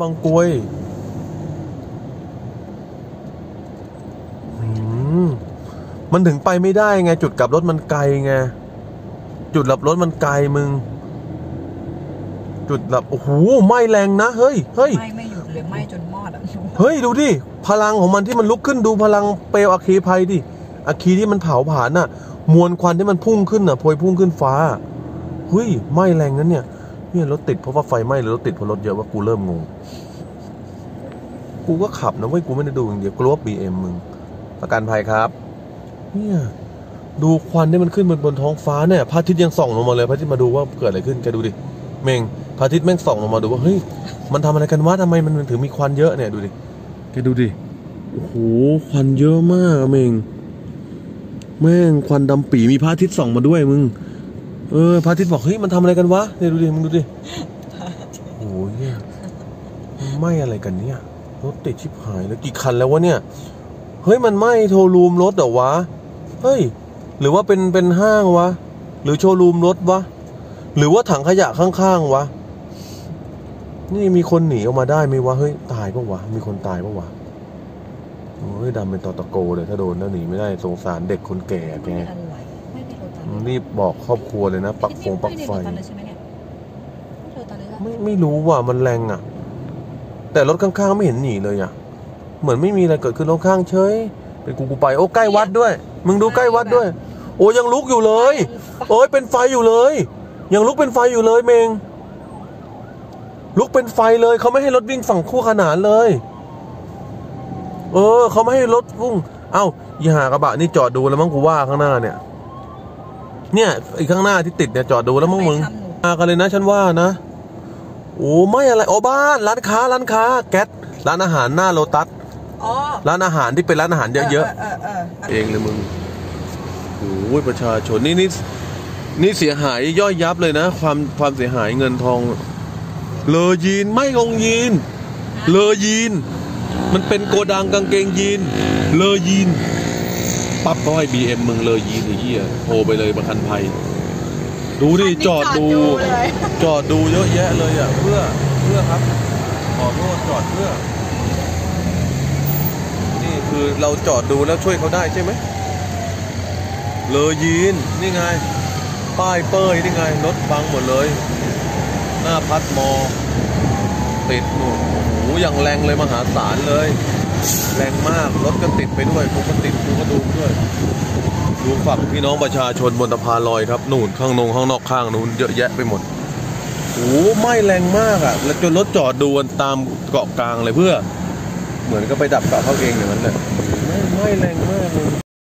บางกรวยอืมมันถึงไปไม่ได้ไง จุดกลับรถมันไกลไง จุดกลับรถมันไกลมึง จุดกลับ โอ้โหไหม่แรงนะ เฮ้ยเฮ้ยไหม่ไม่หยุดเลยไหม่จนมอดอะเฮ้ย ดูดิ พลังของมันที่มันลุกขึ้นดูพลังเปลวอัคคีภัยดิอัคคีที่มันเผาผลาญน่ะ มวลควันที่มันพุ่งขึ้นน่ะพวยพุ่งขึ้นฟ้าเฮ้ยไหม่แรงนั้นเนี่ย เนี่ยรถติดเพราะว่าไฟไหม้หรือรถติดเพราะรถเยอะว่ากูเริ่มงง กูก็ขับนะเว้ยกูไม่ได้ดูอย่างเดียวกลัวบีเอ็มมึง ประกันภัยครับ เนี่ยดูควันที่มันขึ้นบนบนท้องฟ้าเนี่ยพระอาทิตย์ยังส่องลงมาเลยพระอาทิตย์มาดูว่าเกิดอะไรขึ้นแกดูดิเมงพระอาทิตย์แม่งส่องลงมาดูว่าเฮ้ยมันทำอะไรกันวะทำไมมันถึงมีควันเยอะเนี่ยดูดิแกดูดิโอ้โหควันเยอะมากอะเมงแม่งควันดำปีมีพระอาทิตย์ส่องมาด้วยมึง เออพระอาทิตย์บอกเฮ้ยมันทำอะไรกันวะเนี่ยดูดิมึงดูดิโอ้ยเนี่ยไหมอะไรกันเนี่ยรถติดชิบหายแล้วกี่คันแล้ววะเนี่ยเฮ้ยมันไหมโชว์รูมรถเหรอวะเฮ้ยหรือว่าเป็นเป็นห้างวะ หรือโชว์รูมรถวะหรือว่าถังขยะข้างๆวะนี่มีคนหนีออกมาได้ไหมวะเฮ้ยตายปะวะมีคนตายปะวะโอ้ยดำเป็นตอตะโกเลยถ้าโดนแล้วหนีไม่ได้สงสารเด็กคนแก่แก รตามรีบบอกครอบครัวเลยนะปลักฟงปลักไฟไม่ได้โทรตามเลยใช่ไหมเนี่ยไม่โทรตามเลยอะไม่ไม่รู้ว่ามันแรงอะ แต่รถข้างๆไม่เห็นหนีเลยอะ เหมือนไม่มีอะไรเกิดขึ้นรถข้างเฉยเป็นกูกูไปโอ้ใกล้วัดด้วย มึงดูใกล้วัดด้วย โอ้ยังลุกอยู่เลยโอ้ยเป็นไฟอยู่เลย ยังลุกเป็นไฟอยู่เลยเมง ลุกเป็นไฟเลยเขาไม่ให้รถวิ่งฝั่งคู่ขนานเลย เออเขาไม่ให้รถวุ่งเอ้ายีหากระบะนี่จอดดูแล้วมั้งกูว่าข้างหน้าเนี่ย เนี่ยไอ้ข้างหน้าที่ติดเนี่ยจอดดูแล้วมั้งมึงไปทำหนูมากันเลยนะฉันว่านะ โอ้ไม่อะไรโอ้บ้านร้านค้าร้านค้า แก๊สร้านอาหารหน้าโลตัสอ๋อร้านอาหารที่เป็นร้านอาหารเยอะเออเออเออๆเองเลยมึงโอ้ยประชาชนนี่นี่นี่เสียหายย่อยยับเลยนะ ความความเสียหายเงินทอง เลอยีนไม่ลงยีน เลอยีน มันเป็นโกดังกางเกงยีน เลอยีน ปั๊บเขาให้บีเอ็มมึงเลอยีนไอ้เหี้ยโทรไปเลยประกันภัย ดูดิจอดดูเลยจอดดูเยอะแยะเลยอะเพื่อเพื่อครับ ขอโทษจอดเพื่อ นี่คือเราจอดดูแล้วช่วยเขาได้ใช่ไหมเลอยีนนี่ไง ป้ายเป้ยนี่ไงรถบังหมดเลย หน้าพัดมอ ติดนู่นโอ้โหอย่างแรงเลยมหาศาลเลย แรงมากรถก็ติดไปด้วยกูก็ติดกูก็ดูด้วยดูฝั่งพี่น้องประชาชนบนสะพานลอยครับนู่นข้างนงข้างนอกข้างนู้นเยอะแยะไปหมดโอ้ไหม่แรงมากอะ แล้วจนรถจอดดูนตามเกาะกลางเลยเพื่อ เหมือนก็ไปดับเกาะเขาเองอย่างนั้นเลยไหม่ไหม่แรงมากเลย